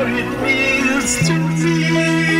what it means